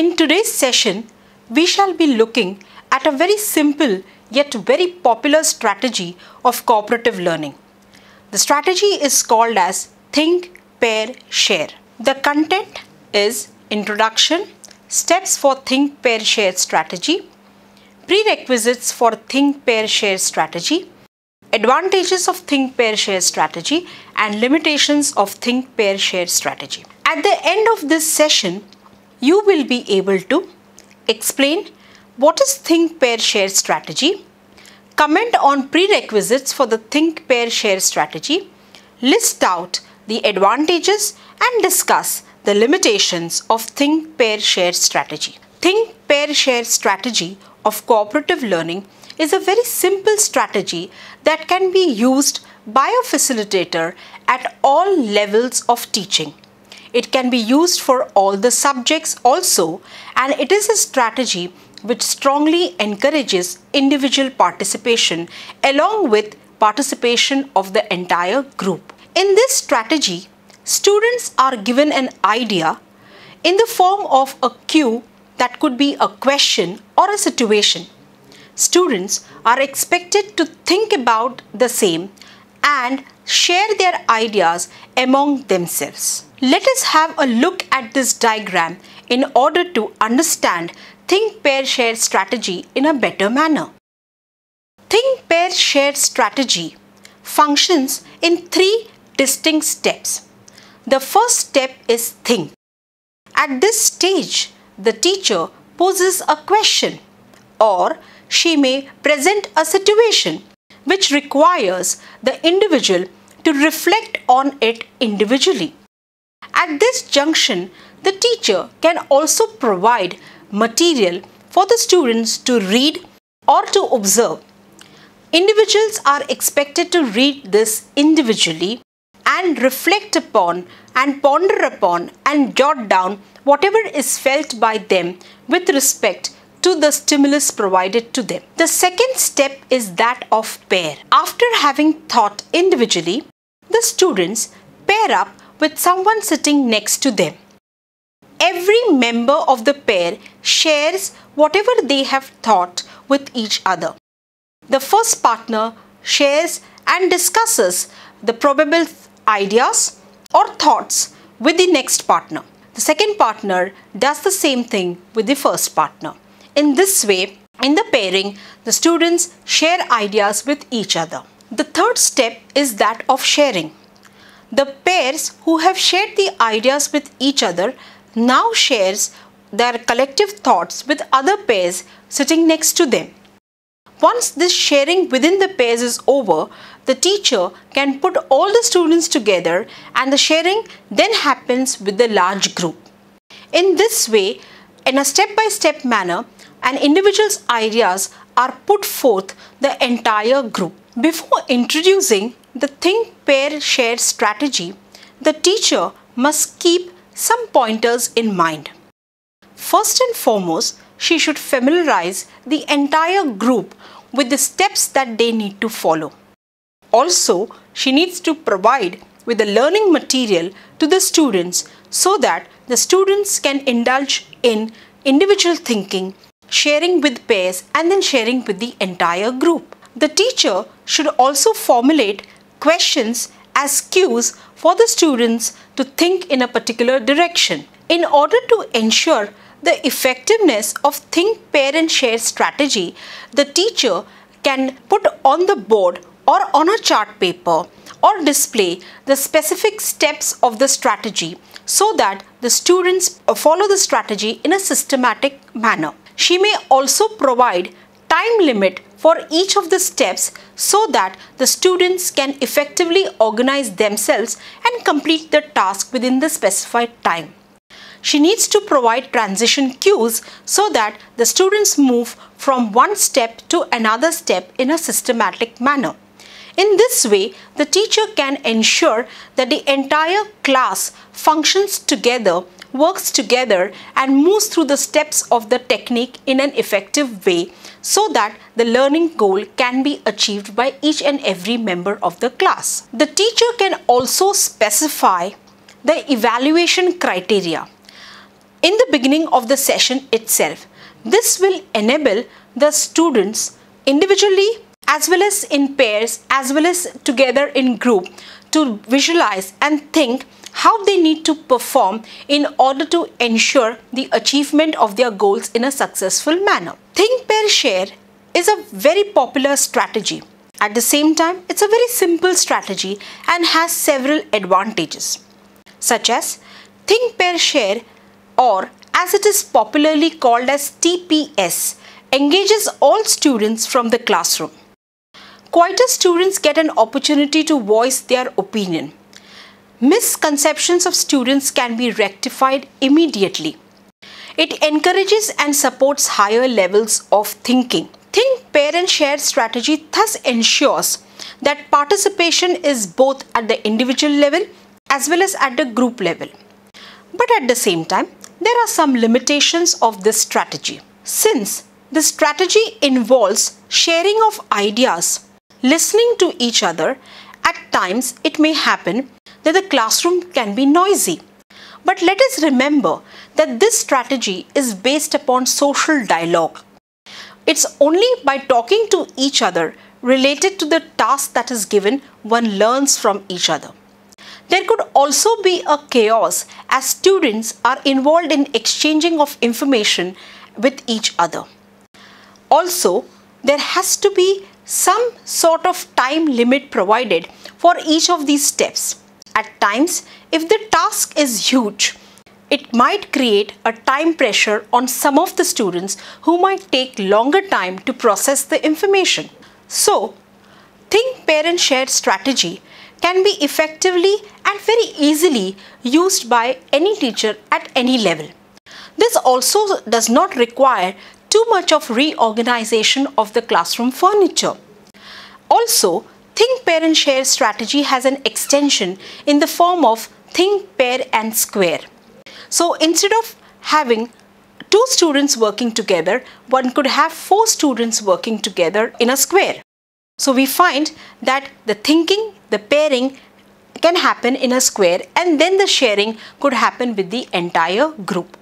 In today's session, we shall be looking at a very simple yet very popular strategy of cooperative learning. The strategy is called as Think, Pair, Share. The content is Introduction, Steps for Think, Pair, Share strategy, Prerequisites for Think, Pair, Share strategy, Advantages of Think, Pair, Share strategy and Limitations of Think, Pair, Share strategy. At the end of this session, you will be able to explain what is Think, Pair, Share strategy, comment on prerequisites for the Think, Pair, Share strategy, list out the advantages and discuss the limitations of Think, Pair, Share strategy. Think, Pair, Share strategy of cooperative learning is a very simple strategy that can be used by a facilitator at all levels of teaching. It can be used for all the subjects also and it is a strategy which strongly encourages individual participation along with participation of the entire group. In this strategy, students are given an idea in the form of a cue that could be a question or a situation students are expected to think about the same and share their ideas among themselves. Let us have a look at this diagram in order to understand Think Pair Share strategy in a better manner. Think Pair Share strategy functions in three distinct steps. The first step is think. At this stage, the teacher poses a question or she may present a situation which requires the individual to reflect on it individually. At this junction, the teacher can also provide material for the students to read or to observe. Individuals are expected to read this individually and reflect upon and ponder upon and jot down whatever is felt by them with respect to the stimulus provided to them. The second step is that of pair. After having thought individually, the students pair up with someone sitting next to them. Every member of the pair shares whatever they have thought with each other. The first partner shares and discusses the probable ideas or thoughts with the next partner. The second partner does the same thing with the first partner. In this way, in the pairing, the students share ideas with each other. The third step is that of sharing. The pairs who have shared the ideas with each other now shares their collective thoughts with other pairs sitting next to them. Once this sharing within the pairs is over, the teacher can put all the students together and the sharing then happens with the large group. In this way, in a step-by-step -step manner, an individual's ideas are put forth the entire group. Before introducing the think, pair, share strategy, the teacher must keep some pointers in mind. First and foremost, she should familiarize the entire group with the steps that they need to follow. Also, she needs to provide with the learning material to the students so that the students can indulge in individual thinking sharing with pairs and then sharing with the entire group. The teacher should also formulate questions as cues for the students to think in a particular direction. In order to ensure the effectiveness of think, pair and share strategy, the teacher can put on the board or on a chart paper or display the specific steps of the strategy so that the students follow the strategy in a systematic manner. She may also provide time limit for each of the steps so that the students can effectively organize themselves and complete the task within the specified time. She needs to provide transition cues so that the students move from one step to another step in a systematic manner. In this way, the teacher can ensure that the entire class functions together works together and moves through the steps of the technique in an effective way so that the learning goal can be achieved by each and every member of the class. The teacher can also specify the evaluation criteria. in the beginning of the session itself. This will enable the students individually as well as in pairs as well as together in group to visualize and think how they need to perform in order to ensure the achievement of their goals in a successful manner. Think, pair, share is a very popular strategy. At the same time, it's a very simple strategy and has several advantages such as think, pair, share or as it is popularly called as TPS engages all students from the classroom. Quieter students get an opportunity to voice their opinion. Misconceptions of students can be rectified immediately. It encourages and supports higher levels of thinking. Think, pair and share strategy thus ensures that participation is both at the individual level as well as at the group level. But at the same time, there are some limitations of this strategy. Since the strategy involves sharing of ideas listening to each other, at times it may happen that the classroom can be noisy. But let us remember that this strategy is based upon social dialogue. It's only by talking to each other related to the task that is given one learns from each other. There could also be a chaos as students are involved in exchanging of information with each other. Also, there has to be some sort of time limit provided for each of these steps. At times, if the task is huge, it might create a time pressure on some of the students who might take longer time to process the information. So, think, pair and share strategy can be effectively and very easily used by any teacher at any level. This also does not require too much of reorganization of the classroom furniture. Also, Think, Pair and Share strategy has an extension in the form of Think, Pair and Square. So instead of having two students working together, one could have four students working together in a square. So we find that the thinking, the pairing can happen in a square and then the sharing could happen with the entire group.